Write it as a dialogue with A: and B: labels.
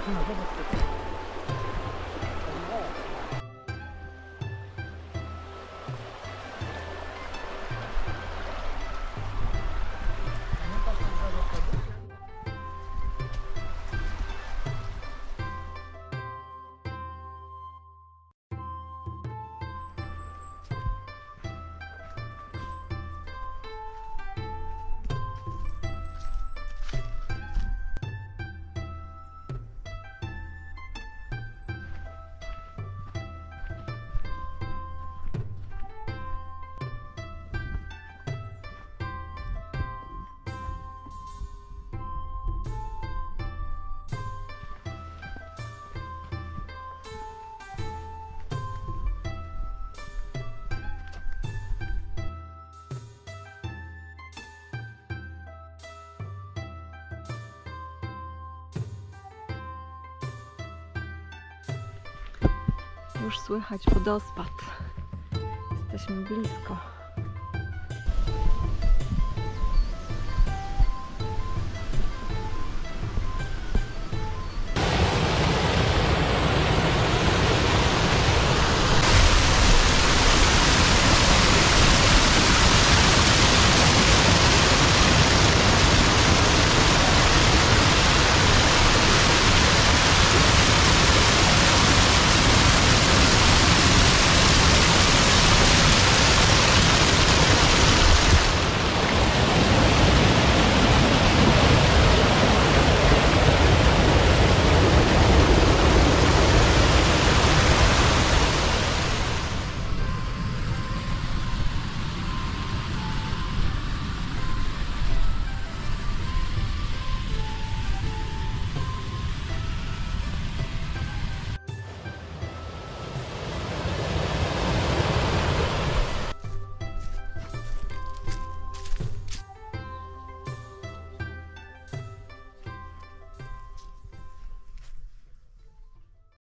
A: 생각해봤을 때 Już słychać wodospad. Jesteśmy blisko.